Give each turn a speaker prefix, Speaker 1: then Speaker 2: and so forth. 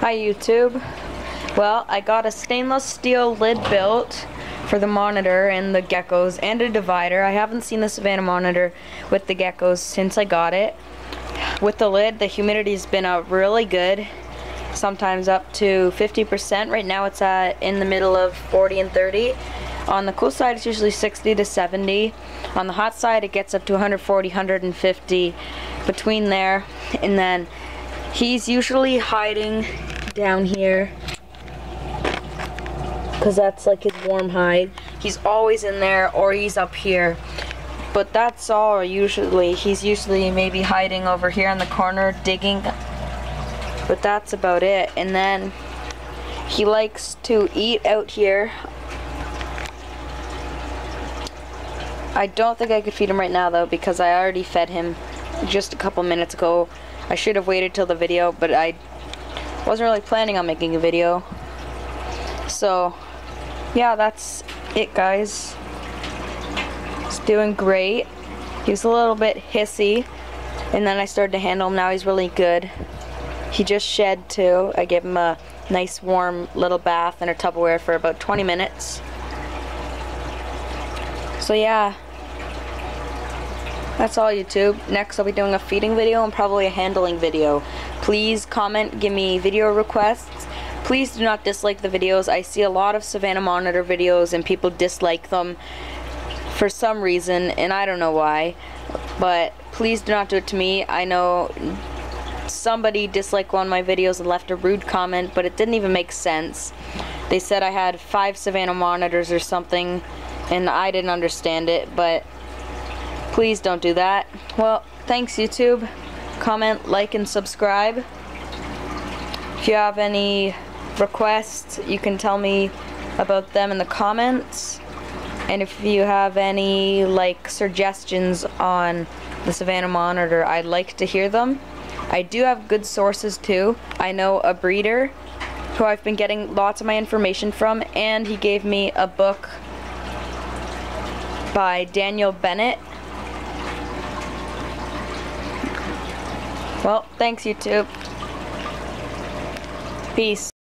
Speaker 1: Hi YouTube. Well, I got a stainless steel lid built for the monitor and the geckos and a divider. I haven't seen the Savannah monitor with the geckos since I got it. With the lid, the humidity's been uh, really good. Sometimes up to 50%. Right now it's at in the middle of 40 and 30. On the cool side, it's usually 60 to 70. On the hot side, it gets up to 140, 150 between there. And then he's usually hiding down here because that's like his warm hide. He's always in there or he's up here. But that's all usually. He's usually maybe hiding over here in the corner digging. But that's about it. And then he likes to eat out here. I don't think I could feed him right now though because I already fed him just a couple minutes ago. I should have waited till the video, but I wasn't really planning on making a video. So, yeah, that's it, guys. He's doing great. He was a little bit hissy, and then I started to handle him. Now he's really good. He just shed, too. I gave him a nice, warm little bath in a Tupperware for about 20 minutes. So, yeah. That's all YouTube. Next I'll be doing a feeding video and probably a handling video. Please comment, give me video requests. Please do not dislike the videos. I see a lot of Savannah Monitor videos and people dislike them for some reason and I don't know why. But please do not do it to me. I know somebody disliked one of my videos and left a rude comment but it didn't even make sense. They said I had five Savannah monitors or something and I didn't understand it but Please don't do that. Well, thanks YouTube. Comment, like, and subscribe. If you have any requests, you can tell me about them in the comments. And if you have any like suggestions on the Savannah Monitor, I'd like to hear them. I do have good sources too. I know a breeder who I've been getting lots of my information from, and he gave me a book by Daniel Bennett Well, thanks YouTube. Peace.